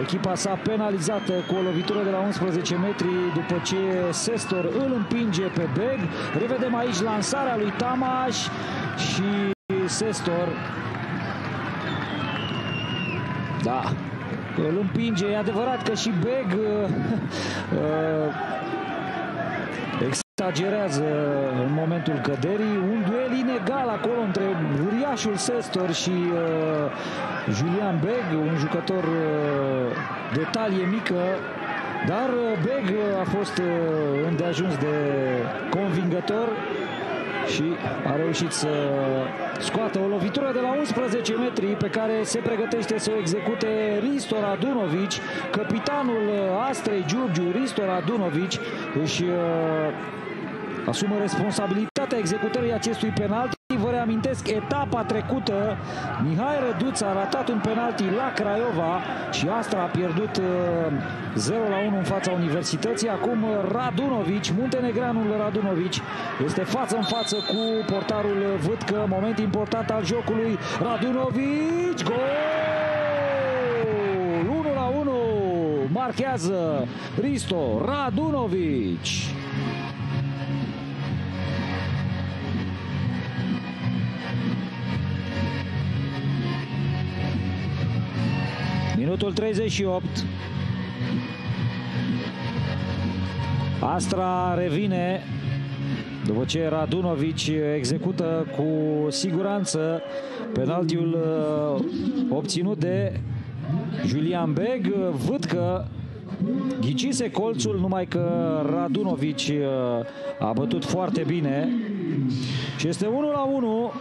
Echipa sa penalizată cu o lovitură de la 11 metri după ce Sestor îl împinge pe Beg. Revedem aici lansarea lui Tamaș și Sestor. Da, îl împinge. E adevărat că și Beg uh, uh, exagerează în momentul căderii. Un duel inegal acolo între uriașul Sestor și uh, Julian Beg, un jucător uh, de talie mică, dar uh, Beg a fost uh, îndeajuns de convingător și a reușit să scoată o lovitură de la 11 metri pe care se pregătește să o execute Risto Radunovici, capitanul Astrei Giurgiu, Risto Radunovici își asumă responsabilitatea executării acestui penalti. Vă reamintesc etapa trecută. Mihai Răduț a ratat un penalti la Craiova și Astra a pierdut 0 la 1 în fața Universității. Acum Radunovici, muntenegranul Radunovici, este față în față cu portarul Vâtcă. Moment important al jocului. Radunovici, gol! 1 la 1 marchează Risto Radunovici. Minutul 38. Astra revine după ce Radunovici execută cu siguranță penaltiul uh, obținut de Julian Beg. Văd că ghicise colțul, numai că Radunovici uh, a bătut foarte bine. Și este 1 la 1.